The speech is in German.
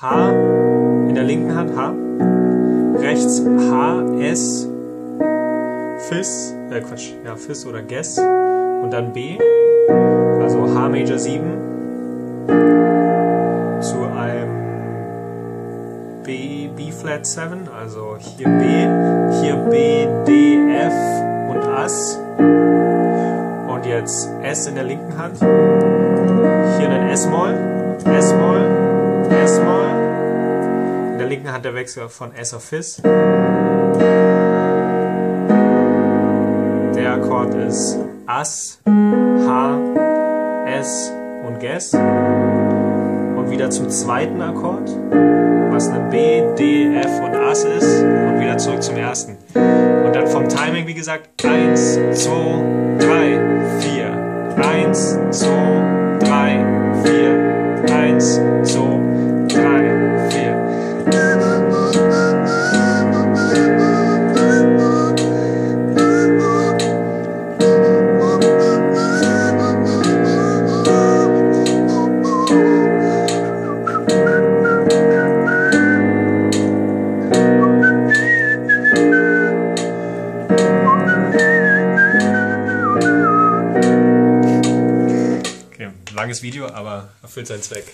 H in der linken Hand H, rechts H, S, Fis, äh Quatsch, ja, Fis oder Guess. Und dann B, also H Major 7 zu einem B, B Flat 7, also hier B, hier B, D, F und Ass. Und jetzt S in der linken Hand, hier ein S-Moll, S-Moll, S-Moll, in der linken Hand der Wechsel von S auf Fis. Der Akkord ist Ass, H, S und Guess. Und wieder zum zweiten Akkord, was eine B, D, F und Ass ist. Und wieder zurück zum ersten. Und dann vom Timing, wie gesagt, 1, 2, 3, 4. 1, 2, 3, 4. 1, langes Video, aber erfüllt seinen Zweck.